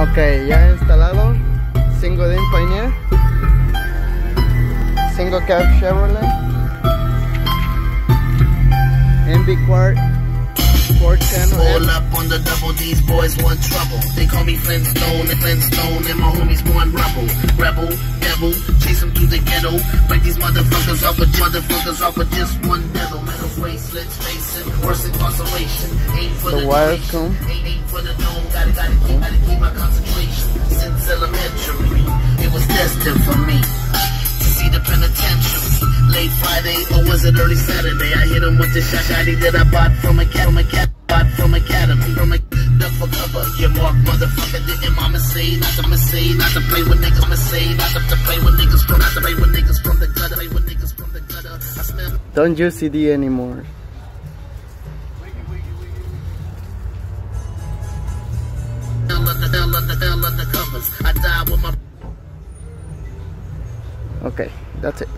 Ok, ya instalado. Single DIN Pioneer. Single cab Chevrolet. MB Quart. All up on the double, these boys want trouble. They call me Flintstone, and Flintstone, and my homies born rebel. Rebel, devil, chase them through the ghetto. Break these motherfuckers off with motherfuckers off with just one devil. Metal bracelets, facing worse incarceration. Aim for The the, come. Aim, aim for the dome, gotta, gotta Late Friday or was it early Saturday? I hit him with the shot shotty that I bought from a cat, from a cat, bought from Academy, from a duck for cover. Your mark, motherfucker, didn't mama say not to say, not to play with niggas, I'ma say not to, to play with niggas from, not to play with niggas from the gutter, play with niggas from the gutter. I smell. Don't use CD anymore. Hell under, hell under, hell under covers. I die with my Okay, that's it.